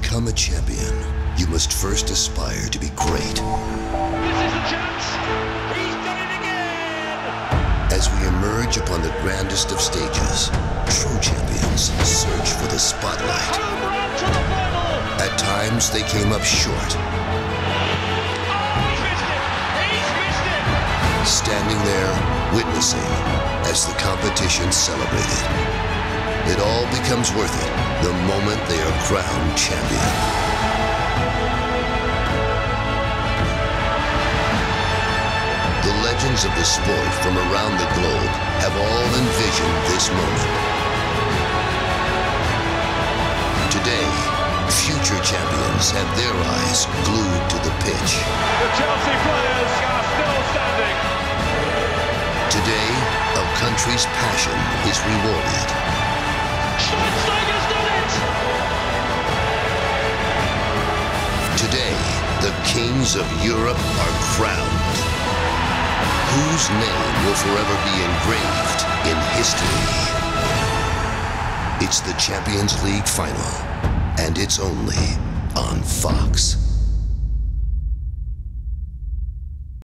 become a champion, you must first aspire to be great. This is the chance. He's done it again. As we emerge upon the grandest of stages, true champions search for the spotlight. The. At times, they came up short, Oh, he's missed it. He's missed it. standing there, witnessing as the competition celebrated. It all becomes worth it the moment they are crowned champion. The legends of the sport from around the globe have all envisioned this moment. Today, future champions have their eyes glued to the pitch. The Chelsea players are still standing. Today, a country's passion is rewarded. Kings of Europe are crowned. Whose name will forever be engraved in history? It's the Champions League final, and it's only on Fox.